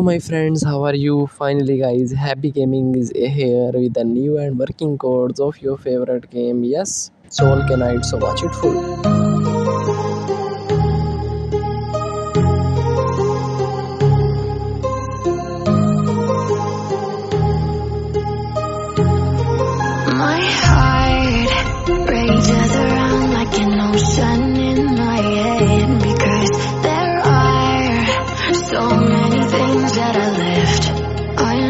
Hello my friends, how are you? Finally guys, Happy Gaming is here with the new and working codes of your favorite game. Yes, Soul Knight, so watch it full. Ocean in my head because that I left unsaid.